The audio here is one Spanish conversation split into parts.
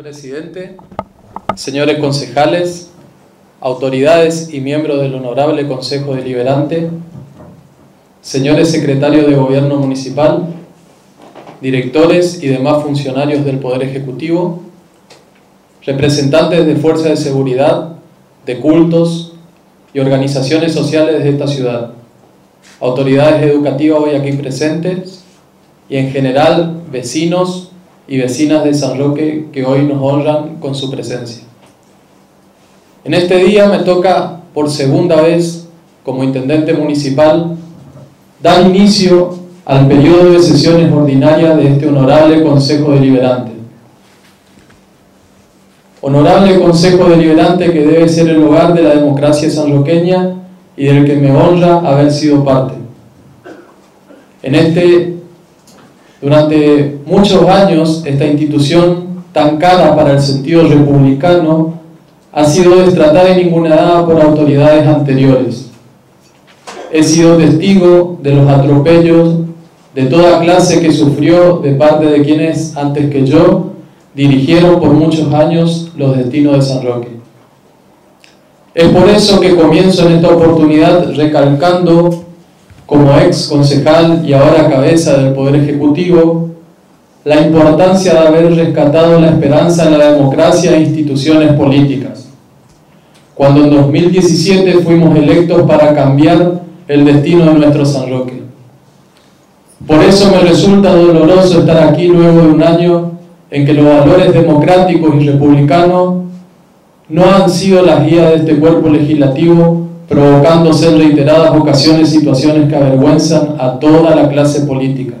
presidente, señores concejales, autoridades y miembros del Honorable Consejo Deliberante, señores secretarios de Gobierno Municipal, directores y demás funcionarios del Poder Ejecutivo, representantes de fuerzas de seguridad, de cultos y organizaciones sociales de esta ciudad, autoridades educativas hoy aquí presentes y en general vecinos, y vecinas de San Roque que hoy nos honran con su presencia. En este día me toca por segunda vez como intendente municipal dar inicio al periodo de sesiones ordinarias de este honorable Consejo Deliberante. Honorable Consejo Deliberante que debe ser el hogar de la democracia sanroqueña y del que me honra haber sido parte. En este durante muchos años, esta institución tan cara para el sentido republicano ha sido destratada y ninguneada por autoridades anteriores. He sido testigo de los atropellos de toda clase que sufrió de parte de quienes, antes que yo, dirigieron por muchos años los destinos de San Roque. Es por eso que comienzo en esta oportunidad recalcando como ex concejal y ahora cabeza del Poder Ejecutivo, la importancia de haber rescatado la esperanza en la democracia e instituciones políticas. Cuando en 2017 fuimos electos para cambiar el destino de nuestro San Roque. Por eso me resulta doloroso estar aquí luego de un año en que los valores democráticos y republicanos no han sido las guías de este cuerpo legislativo provocándose en reiteradas ocasiones situaciones que avergüenzan a toda la clase política.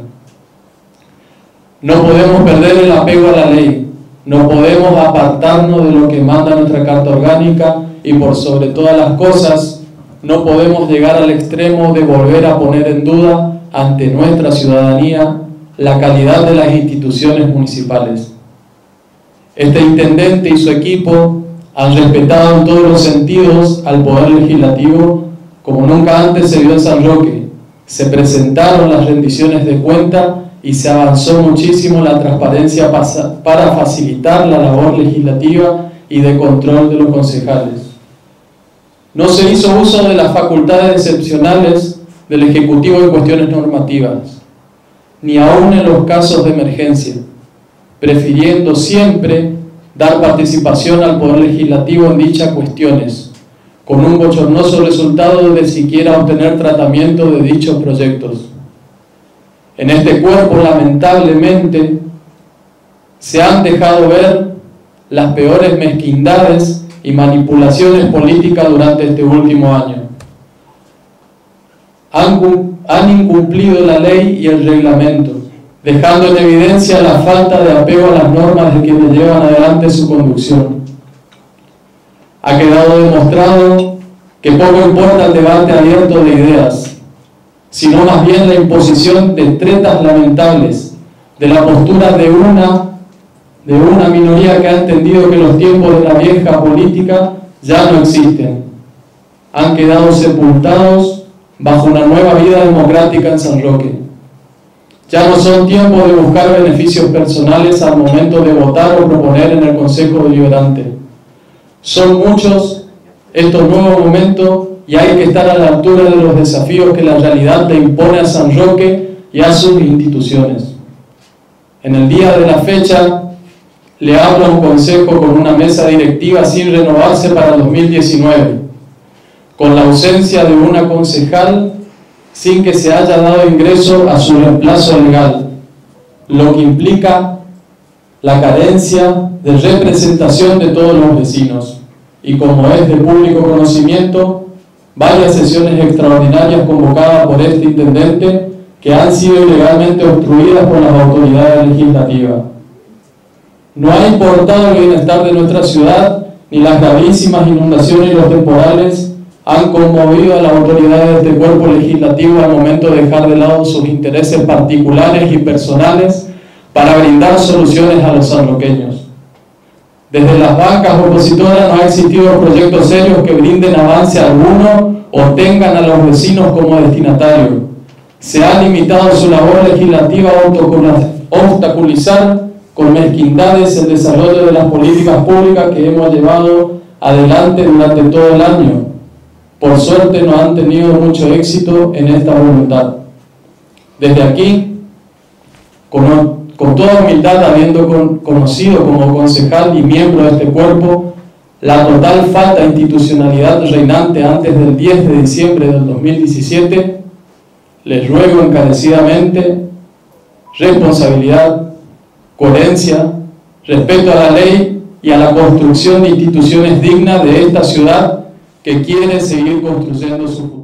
No podemos perder el apego a la ley, no podemos apartarnos de lo que manda nuestra Carta Orgánica y por sobre todas las cosas, no podemos llegar al extremo de volver a poner en duda ante nuestra ciudadanía la calidad de las instituciones municipales. Este intendente y su equipo han respetado en todos los sentidos al Poder Legislativo como nunca antes se vio en San Roque. Se presentaron las rendiciones de cuenta y se avanzó muchísimo la transparencia para facilitar la labor legislativa y de control de los concejales. No se hizo uso de las facultades excepcionales del Ejecutivo en cuestiones normativas, ni aún en los casos de emergencia, prefiriendo siempre dar participación al Poder Legislativo en dichas cuestiones, con un bochornoso resultado de siquiera obtener tratamiento de dichos proyectos. En este cuerpo, lamentablemente, se han dejado ver las peores mezquindades y manipulaciones políticas durante este último año. Han, han incumplido la ley y el reglamento dejando en evidencia la falta de apego a las normas de quienes llevan adelante su conducción. Ha quedado demostrado que poco importa el debate abierto de ideas, sino más bien la imposición de tretas lamentables de la postura de una, de una minoría que ha entendido que los tiempos de la vieja política ya no existen. Han quedado sepultados bajo una nueva vida democrática en San Roque. Ya no son tiempos de buscar beneficios personales al momento de votar o proponer en el Consejo Deliberante. Son muchos estos nuevos momentos y hay que estar a la altura de los desafíos que la realidad le impone a San Roque y a sus instituciones. En el día de la fecha le hablo a un consejo con una mesa directiva sin renovarse para 2019, con la ausencia de una concejal sin que se haya dado ingreso a su reemplazo legal, lo que implica la carencia de representación de todos los vecinos y como es de público conocimiento, varias sesiones extraordinarias convocadas por este intendente que han sido ilegalmente obstruidas por las autoridades legislativas. No ha importado el bienestar de nuestra ciudad ni las gravísimas inundaciones y los temporales han conmovido a las autoridades de cuerpo legislativo al momento de dejar de lado sus intereses particulares y personales para brindar soluciones a los sanroqueños. Desde las bancas opositoras no ha existido proyectos serios que brinden avance alguno o tengan a los vecinos como destinatarios. Se ha limitado su labor legislativa a obstaculizar con mezquindades el desarrollo de las políticas públicas que hemos llevado adelante durante todo el año. Por suerte no han tenido mucho éxito en esta voluntad. Desde aquí, con, toda humildad, habiendo conocido como concejal y miembro de este cuerpo, la total falta de institucionalidad reinante antes del 10 de diciembre del 2017, les ruego encarecidamente responsabilidad, coherencia, respeto a la ley y a la construcción de instituciones dignas de esta ciudad que quiere seguir construyendo su futuro.